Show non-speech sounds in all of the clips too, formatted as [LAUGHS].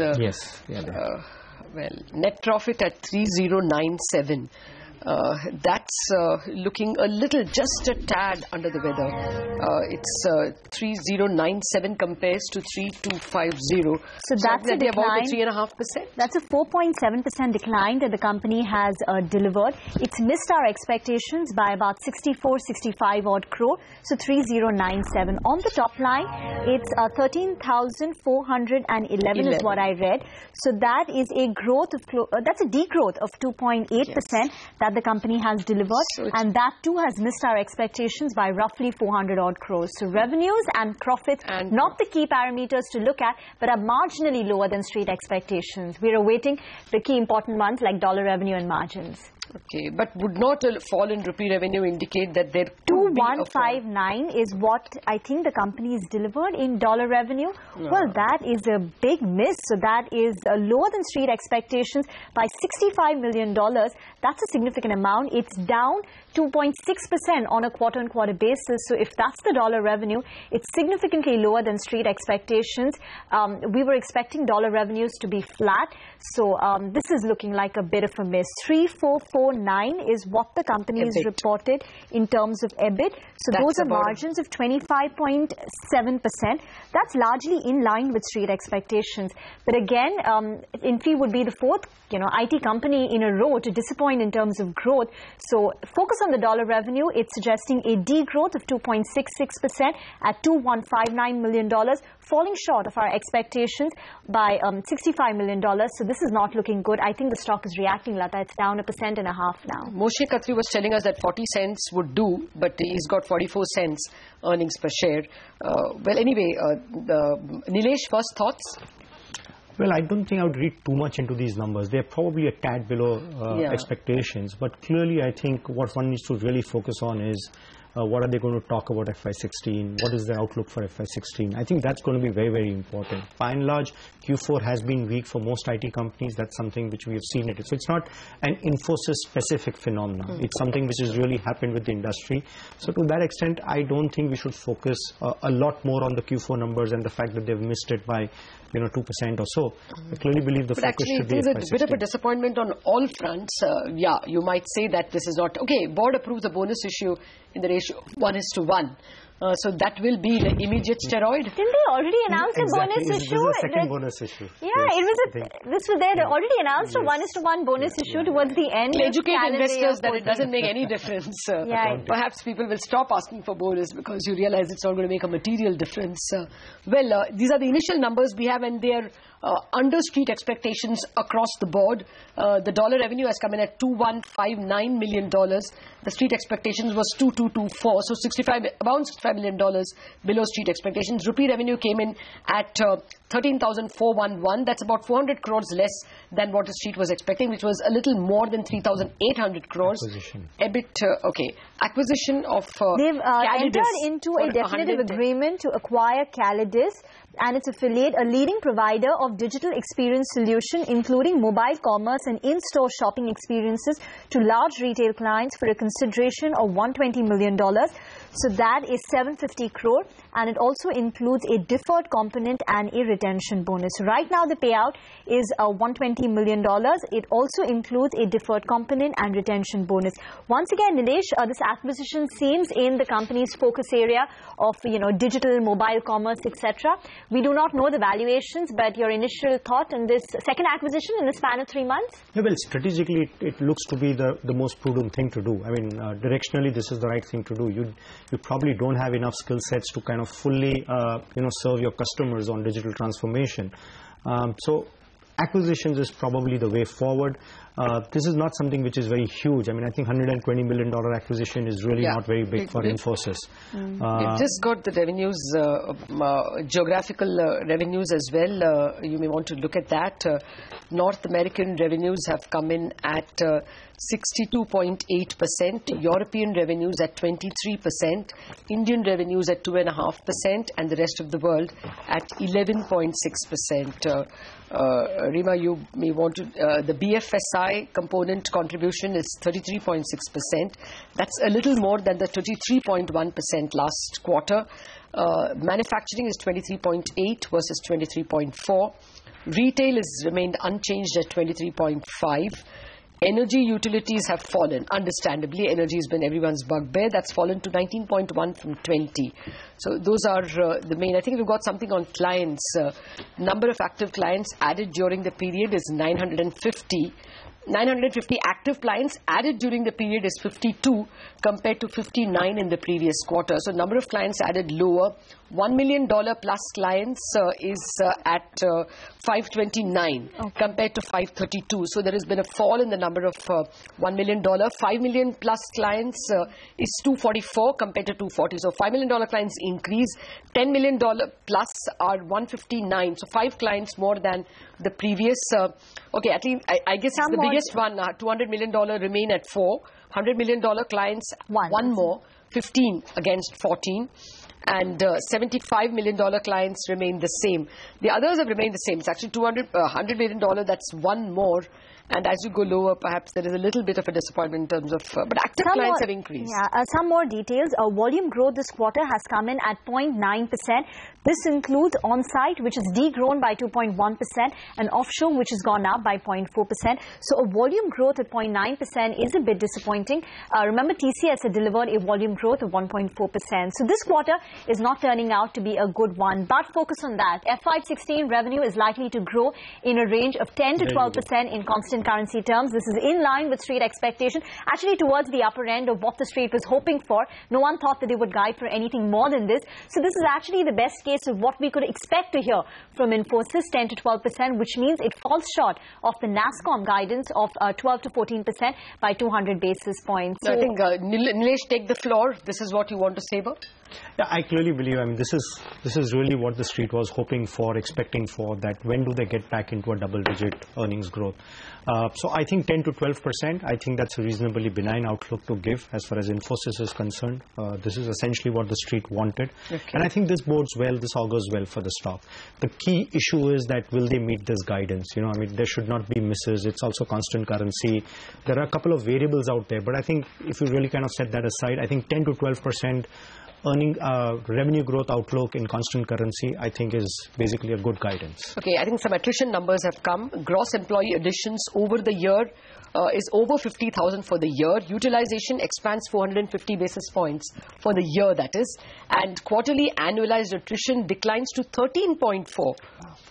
Uh, yes. Yeah, uh, well, net profit at 3097. Uh, that's uh, looking a little, just a tad under the weather. Uh, it's uh, 3097 compares to 3250. So that's a about decline. three and a half percent. That's a 4.7% decline that the company has uh, delivered. It's missed our expectations by about 64, 65 odd crore. So 3097. On the top line, it's uh, 13,411 is what I read. So that is a growth of, uh, that's a degrowth of 2.8% that the company has delivered. So and that too has missed our expectations by roughly 400 odd crores. So revenues and profits, And- not the key parameters to look at, but are marginally lower than street expectations. We're awaiting the key important ones like dollar revenue and margins. Okay, but would not a fall in rupee revenue indicate that there could be a fall? 2159 is what I think the company has delivered in dollar revenue. Well, that is a big miss. So that is uh, lower than street expectations by $65 million. That's a significant amount. It's down 2.6% on a quarter-on-quarter basis. So if that's the dollar revenue, it's significantly lower than street expectations. Um, we were expecting dollar revenues to be flat. So um, this is looking like a bit of a miss. 3449 is what the company has reported in terms of EBIT. So That's those are margins of 25.7%. That's largely in line with street expectations. But again, um, Infy would be the fourth, you know, IT company in a row to disappoint in terms of growth. So focus on the dollar revenue. It's suggesting a degrowth of 2.66% at $2159 million, falling short of our expectations by um, $65 million. So this is not looking good. I think the stock is reacting, Latha. It's down a percent and a half now. Moshe Katri was telling us that 40 cents would do, but he's got 44 cents earnings per share. Uh, well, anyway, uh, Nilesh, first thoughts? Well, I don't think I would read too much into these numbers. They're probably a tad below uh, Yeah. expectations, but clearly I think what one needs to really focus on is uh, what are they going to talk about FY16? What is their outlook for FY16? I think that's going to be very, very important. By and large, Q4 has been weak for most IT companies. That's something which we have seen it. So it's not an Infosys-specific phenomenon. It's something which has really happened with the industry. So to that extent, I don't think we should focus uh, a lot more on the Q4 numbers and the fact that they've missed it by you know 2% or so. I clearly believe the But focus actually, should be is a bit of a disappointment on all fronts. Uh, yeah, you might say that this is not okay. Board approves a bonus issue in the ratio one is to one. Uh, so that will be the immediate steroid. Didn't they already announce a Exactly. bonus This- issue? This is a second That- bonus issue. Yeah, Yes, it was I a, think. this was there. They already announced a one is to one bonus issue towards the end. of Educate investors that it doesn't make any difference. Uh, [LAUGHS] Yeah. Perhaps people will stop asking for bonus because you realize it's not going to make a material difference. Uh, well, uh, these are the initial numbers we have, and they are under street expectations across the board. Uh, the dollar revenue has come in at $2159 million. The street expectations was 2224 so 65, about $65 million below street expectations. Rupee revenue came in at uh, 13,411. That's about 400 crores less than what the street was expecting, which was a little more than 3,800 crores. Acquisition. EBIT, uh, okay. Acquisition of uh, They've uh, entered into a definitive agreement to acquire Kallidus and its affiliate, a leading provider of digital experience solution, including mobile commerce and in-store shopping experiences to large retail clients for a consideration of $120 million. So that is 750 crore and it also includes a deferred component and a retention bonus. Right now the payout is uh, $120 million. It also includes a deferred component and retention bonus. Once again, Nilesh, uh, this acquisition seems in the company's focus area of, you know, digital, mobile commerce, etc. We do not know the valuations, but your initial thought on this second acquisition in the span of three months? Yeah, well, strategically, it, it looks to be the, the most prudent thing to do. I mean, uh, directionally, this is the right thing to do. You you probably don't have enough skill sets to kind of fully, uh, you know, serve your customers on digital transformation. Um, so, acquisitions is probably the way forward. Uh, this is not something which is very huge. I mean, I think 120 million dollar acquisition is really Yeah. not very big It- for it- Infosys. We've Uh, just got the revenues, uh, um, uh, geographical uh, revenues as well. Uh, you may want to look at that. Uh, North American revenues have come in at uh, 62.8%, European revenues at 23%, Indian revenues at 2.5%, and the rest of the world at 11.6%. Uh, uh, Reema, you may want to, uh, the BFSI component contribution is 33.6%. That's a little more than the 33.1% last quarter. Uh, manufacturing is 23.8 versus 23.4. Retail has remained unchanged at 23.5. Energy utilities have fallen. Understandably, energy has been everyone's bugbear. That's fallen to 19.1 from 20. So those are uh, the main. I think we've got something on clients. Uh, number of active clients added during the period is 950. 950 active clients added during the period is 52 compared to 59 in the previous quarter. So number of clients added lower. $1 million plus clients uh, is uh, at uh, 529 okay. compared to 532. So there has been a fall in the number of uh, $1 million. 5 million plus clients uh, is 244 compared to 240. So $5 million clients increase. $10 million plus are 159. So five clients more than the previous. Uh, okay, at least I, I guess it's the biggest one. $200 million remain at four. $100 million clients, one, one more. 15 against 14 and uh, $75 million clients remain the same. The others have remained the same. It's actually 200, uh, $100 million, that's one more and as you go lower, perhaps there is a little bit of a disappointment in terms of, uh, but active some clients more, have increased. Yeah, uh, some more details. Uh, volume growth this quarter has come in at 0.9%. This includes on-site, which is degrown by 2.1%, and offshore, which has gone up by 0.4%. So a volume growth at 0.9% is a bit disappointing. Uh, remember, TCS had delivered a volume growth of 1.4%. So this quarter is not turning out to be a good one. But focus on that. FY16 revenue is likely to grow in a range of 10 to 12% in constant constant currency terms. This is in line with street expectation, actually towards the upper end of what the street was hoping for. No one thought that they would guide for anything more than this. So this is actually the best case of what we could expect to hear from Infosys, 10 to 12%, which means it falls short of the NASSCOM guidance of uh, 12 to 14% by 200 basis points. So I think, uh, Nilesh, take the floor. This is what you want to say about? Yeah, I clearly believe, I mean, this is, this is really what the street was hoping for, expecting for, that when do they get back into a double-digit earnings growth. Uh, so I think 10 to 12 percent, I think that's a reasonably benign outlook to give as far as Infosys is concerned. Uh, this is essentially what the street wanted. Okay. And I think this bodes well, this augurs well for the stock. The key issue is that will they meet this guidance? You know, I mean, there should not be misses. It's also constant currency. There are a couple of variables out there, but I think if you really kind of set that aside, I think 10 to 12 percent earning uh, revenue growth outlook in constant currency, I think is basically a good guidance. Okay, I think some attrition numbers have come. Gross employee additions over the year uh, is over 50,000 for the year. Utilization expands 450 basis points for the year, that is. And quarterly annualized attrition declines to 13.4 for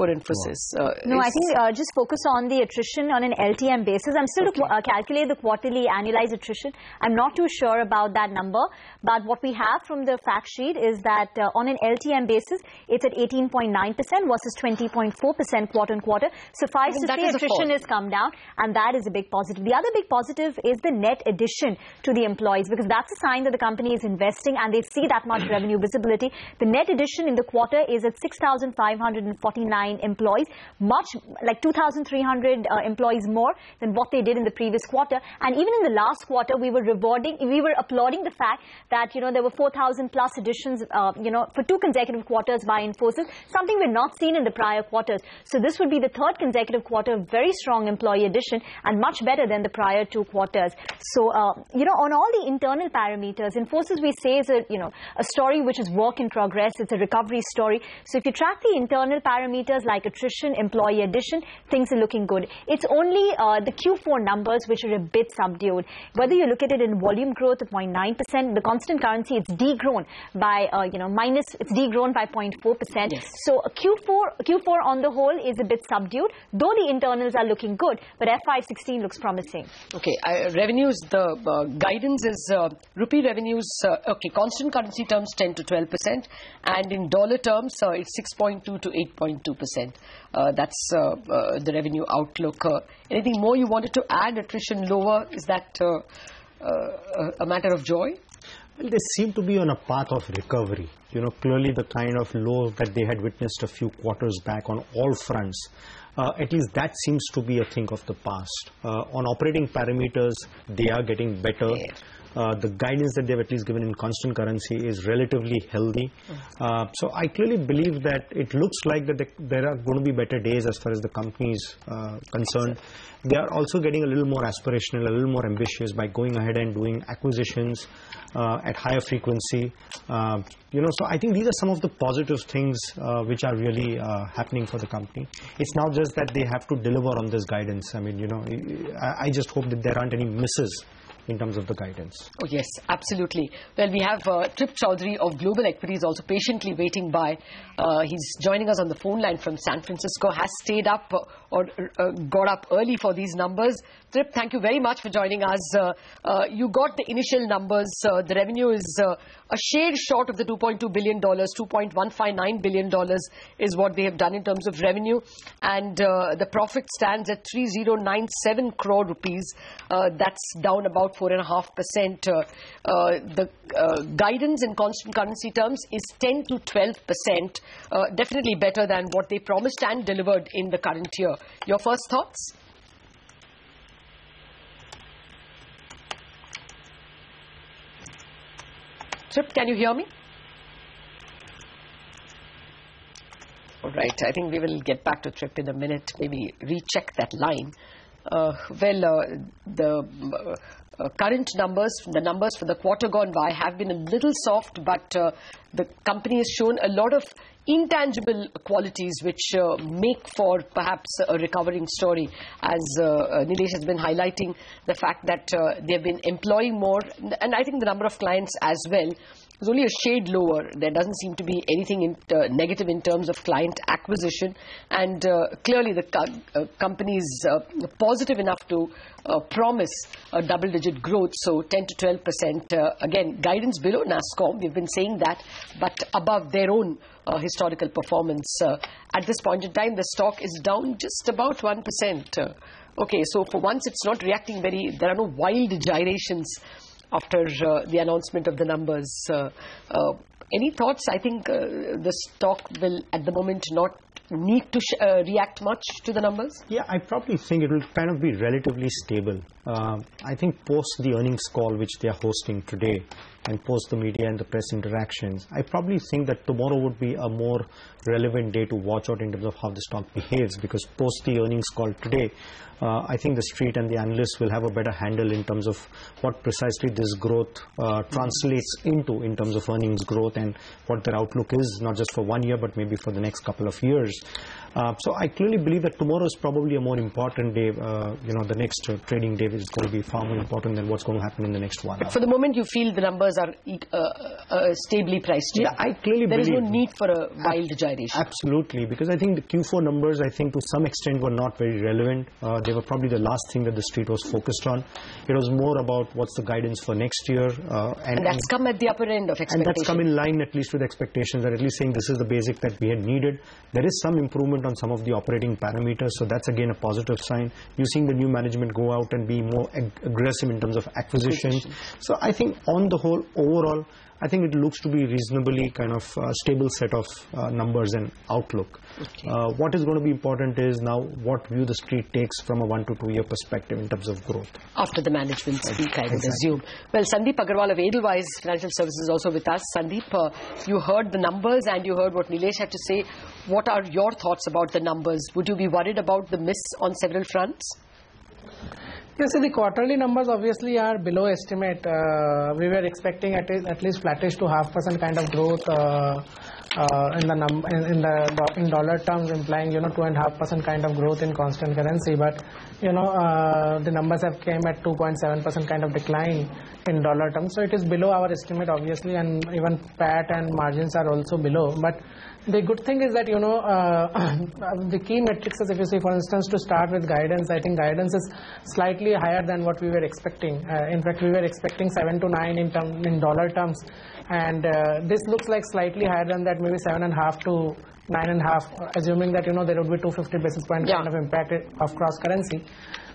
Infosys. Wow. Uh, no, I think uh, just focus on the attrition on an LTM basis. I'm still okay. to uh, calculate the quarterly annualized attrition. I'm not too sure about that number. But what we have from the fact sheet is that uh, on an LTM basis, it's at 18.9% versus 20.4% quarter on quarter. Suffice to say, attrition has come down, and that is a big positive. The other big positive is the net addition to the employees because that's a sign that the company is investing and they see that much [CLEARS THROAT] revenue visibility. The net addition in the quarter is at 6,549 employees, much like 2,300 uh, employees more than what they did in the previous quarter. And even in the last quarter, we were rewarding, we were applauding the fact that, you know, there were 4,000 plus additions, uh, you know, for two consecutive quarters by Infosys, something we've not seen in the prior quarters. So this would be the third consecutive quarter of very strong employee addition and much better than the prior two quarters. So, uh, you know, on all the internal parameters, Infosys we say is a, you know, a story which is work in progress. It's a recovery story. So if you track the internal parameters like attrition, employee addition, things are looking good. It's only uh, the Q4 numbers which are a bit subdued. Whether you look at it in volume growth of 0.9%, the constant currency, it's degrown by, uh, you know, minus, it's degrown by 0.4%. Yes. So Q4, Q4 on the whole is a bit subdued, though the internals are looking good, but FY16 looks promising. Okay, uh, revenues, the uh, guidance is uh, rupee revenues, uh, okay, constant currency terms 10 to 12 percent, and in dollar terms uh, it's 6.2 to 8.2 percent. Uh, that's the revenue outlook. anything more you wanted to add? Attrition lower, is that a matter of joy? Well, they seem to be on a path of recovery. You know, clearly the kind of low that they had witnessed a few quarters back on all fronts uh, at least that seems to be a thing of the past. Uh, on operating parameters, they are getting better. Uh, the guidance that they've at least given in constant currency is relatively healthy. Uh, so I clearly believe that it looks like that there are going to be better days as far as the company is uh, concerned. They are also getting a little more aspirational, a little more ambitious by going ahead and doing acquisitions uh, at higher frequency. Uh, you know, so I think these are some of the positive things uh, which are really uh, happening for the company. It's not just that they have to deliver on this guidance. I mean, you know, I, I just hope that there aren't any misses in terms of the guidance. Oh, yes, absolutely. Well, we have uh, Trip Chowdhry of Global Equities also patiently waiting by. Uh, he's joining us on the phone line from San Francisco, has stayed up uh, or uh, got up early for these numbers. Trip, thank you very much for joining us. Uh, uh, you got the initial numbers. the revenue is a shade short of the $2.2 billion, $2.159 billion is what they have done in terms of revenue. And the profit stands at 3097 crore rupees. that's down about 4.5%. Uh, uh, the uh, guidance in constant currency terms is 10 to 12%, uh, definitely better than what they promised and delivered in the current year. Your first thoughts? Trip, can you hear me? All right, I think we will get back to Trip in a minute, maybe recheck that line. Uh, well, uh, the uh, current numbers, the numbers for the quarter gone by have been a little soft, but uh, the company has shown a lot of intangible qualities which uh, make for perhaps a recovering story. As uh, uh, Nilesh has been highlighting the fact that uh, they've been employing more and I think the number of clients as well is only a shade lower. There doesn't seem to be anything in, uh, negative in terms of client acquisition and uh, clearly the co company is positive enough to promise a double-digit growth, so 10 to 12 percent. again, guidance below NASSCOM. we've been saying that, but above their own uh, historical performance. Uh, at this point in time, the stock is down just about 1%. Uh, okay, so for once it's not reacting very, there are no wild gyrations after uh, the announcement of the numbers. Uh, uh, any thoughts? I think the stock will at the moment not need to uh, react much to the numbers? Yeah, I probably think it will kind of be relatively stable. Uh, I think post the earnings call which they are hosting today and post the media and the press interactions, I probably think that tomorrow would be a more relevant day to watch out in terms of how the stock behaves because post the earnings call today, uh, I think the street and the analysts will have a better handle in terms of what precisely this growth uh, translates into in terms of earnings growth and what their outlook is, not just for one year, but maybe for the next couple of years. Uh, so I clearly believe that tomorrow is probably a more important day. Uh, you know, the next uh, trading day is going to be far more important than what's going to happen in the next one. But for the moment, you feel the numbers are uh, uh, stably priced. Yeah, I clearly there believe there is no need for a wild gyration. Absolutely, because I think the Q4 numbers, I think to some extent, were not very relevant. Uh, they were probably the last thing that the street was focused on. It was more about what's the guidance for next year, and, and, that's come at the upper end of expectations. And that's come in line at least with expectations. That at least saying this is the basic that we had needed. There is some improvement on some of the operating parameters. So that's again a positive sign. You're seeing the new management go out and be more ag aggressive in terms of acquisition. So I think on the whole, overall, I think it looks to be reasonably kind of uh, stable set of uh, numbers and outlook. Okay. Uh, what is going to be important is now what view the street takes from a one to two year perspective in terms of growth. After the management speak, I would exactly. assume. Well, Sandeep Agarwal of Edelweiss Financial Services is also with us. Sandeep, uh, you heard the numbers and you heard what Nilesh had to say. What are your thoughts about the numbers? Would you be worried about the miss on several fronts? Yes, so the quarterly numbers obviously are below estimate. Uh, we were expecting at, at least flattish to half percent kind of growth uh, in the num in, in dollar terms, implying you know two and a half percent kind of growth in constant currency. But you know uh, the numbers have came at 2.7 percent kind of decline in dollar terms. So it is below our estimate, obviously, and even PAT and margins are also below. But the good thing is that you know uh, [COUGHS] the key metrics if you see for instance to start with guidance i think guidance is slightly higher than what we were expecting uh, in fact we were expecting 7 to 9 in term in dollar terms and uh, this looks like slightly higher than that maybe seven and a half to nine and a half, assuming that you know there would be 250 basis point Yeah. kind of impact of cross currency.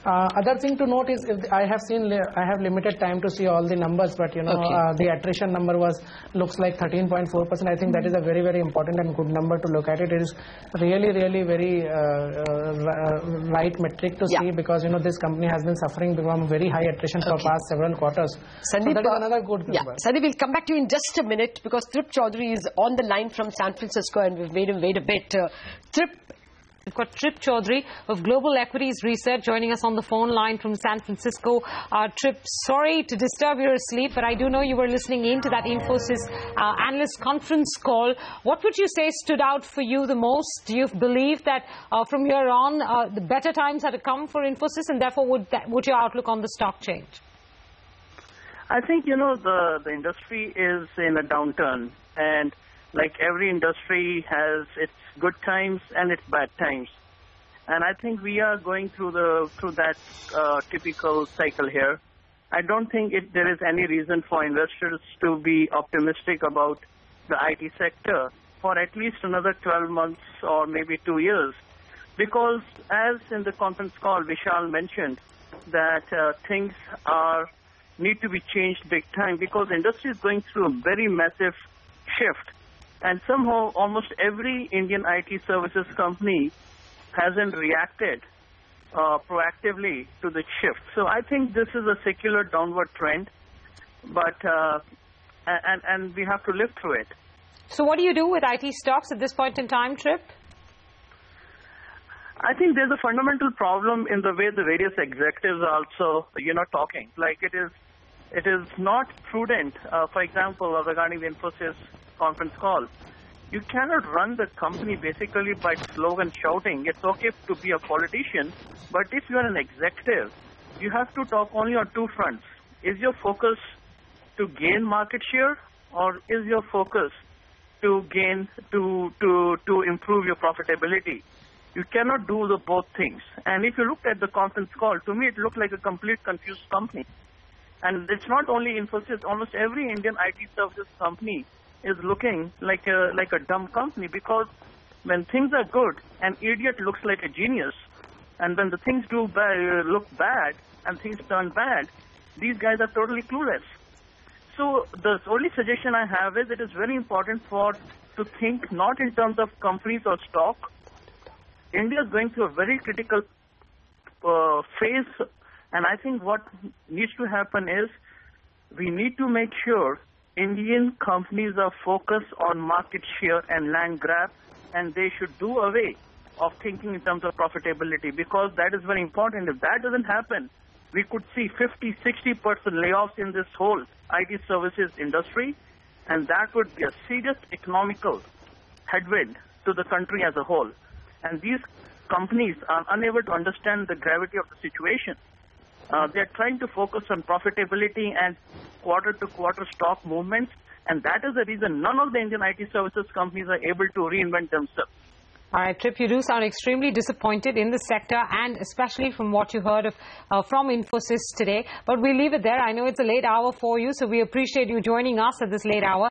Uh, other thing to note is if I have seen I have limited time to see all the numbers, but you know Okay. uh, the attrition number was looks like 13.4 percent. I think that is a very very important and good number to look at it. It is really really very uh, uh, right metric to Yeah. see because you know this company has been suffering from very high attrition for past several quarters. Sandeep, so uh, another good Yeah, number. Sandeep, we'll come back to you in just a minute because Trip Chowdhry is on the line from San Francisco and we've made him wait a bit. Uh, Trip, We've got Trip Chowdhry of Global Equities Research joining us on the phone line from San Francisco. Uh, Trip, sorry to disturb your sleep, but I do know you were listening in to that Infosys uh, analyst conference call. What would you say stood out for you the most? Do you believe that uh, from here on uh, the better times are to come for Infosys, and therefore would that, would your outlook on the stock change? I think you know the the industry is in a downturn, and like every industry has its good times and its bad times, and I think we are going through the through that uh, typical cycle here. I don't think it, there is any reason for investors to be optimistic about the IT sector for at least another 12 months or maybe two years, because as in the conference call, Vishal mentioned that uh, things are need to be changed big time because industry is going through a very massive shift. And somehow almost every Indian IT services company hasn't reacted uh, proactively to the shift. So I think this is a secular downward trend, but uh, and and we have to live through it. So what do you do with IT stocks at this point in time, Trip? I think there's a fundamental problem in the way the various executives are also, you know, talking. Like it is, it is not prudent. Uh, for example, regarding the Infosys conference call, you cannot run the company basically by slogan shouting. It's okay to be a politician, but if you're an executive, you have to talk only on two fronts. Is your focus to gain market share, or is your focus to gain to to to improve your profitability? You cannot do the both things. And if you looked at the conference call, to me it looked like a complete confused company. And it's not only Infosys, almost every Indian IT services company is looking like a like a dumb company because when things are good, an idiot looks like a genius, and when the things do bad, look bad and things turn bad, these guys are totally clueless. So the only suggestion I have is it is very important for to think not in terms of companies or stock. India is going through a very critical uh, phase, and I think what needs to happen is we need to make sure Indian companies are focused on market share and land grab, and they should do away of thinking in terms of profitability because that is very important. If that doesn't happen, we could see 50, 60 percent layoffs in this whole IT services industry, and that would be a serious economical headwind to the country as a whole. And these companies are unable to understand the gravity of the situation. Uh, they're trying to focus on profitability and quarter to quarter stock movements, and that is the reason none of the Indian IT services companies are able to reinvent themselves. All right, Trip, you do sound extremely disappointed in the sector and especially from what you heard of uh, from Infosys today. But we'll leave it there. I know it's a late hour for you, so we appreciate you joining us at this late hour.